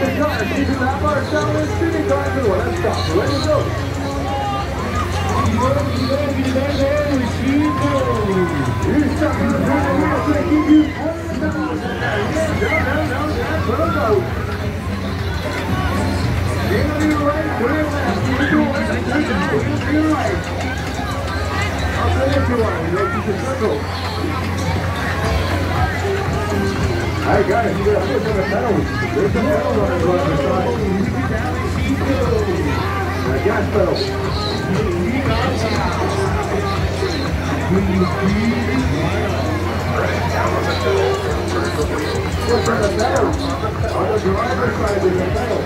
the cars keeping that bar shuttle and spinning car into the left stop. Let it go. You're stuck in the back of the house. I give you no, no, no, no, no, no. I'll send it to one. You know, you can circle. Right, guys, you got to push on the pedals. There's the pedals on the side. The gas pedal. On the pedals. On the driver's side, there's a pedal.